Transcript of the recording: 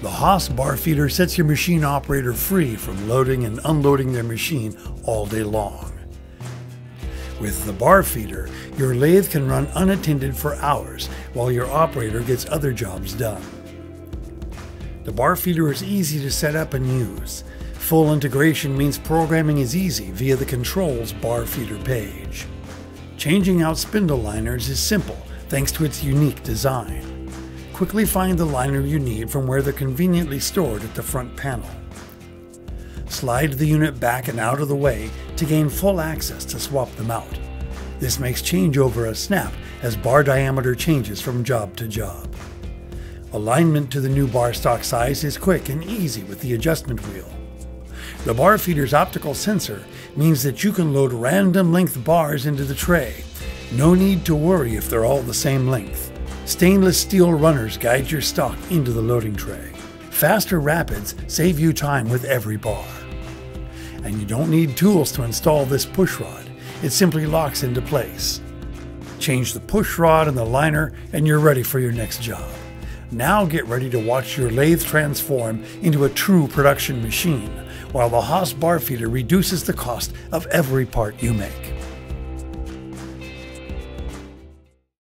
The Haas bar feeder sets your machine operator free from loading and unloading their machine all day long. With the bar feeder, your lathe can run unattended for hours while your operator gets other jobs done. The bar feeder is easy to set up and use. Full integration means programming is easy via the controls bar feeder page. Changing out spindle liners is simple thanks to its unique design. Quickly find the liner you need from where they're conveniently stored at the front panel. Slide the unit back and out of the way to gain full access to swap them out. This makes changeover a snap as bar diameter changes from job to job. Alignment to the new bar stock size is quick and easy with the adjustment wheel. The bar feeder's optical sensor means that you can load random length bars into the tray. No need to worry if they're all the same length. Stainless steel runners guide your stock into the loading tray. Faster rapids save you time with every bar. And you don't need tools to install this push rod. It simply locks into place. Change the push rod and the liner and you're ready for your next job. Now get ready to watch your lathe transform into a true production machine, while the Haas bar feeder reduces the cost of every part you make.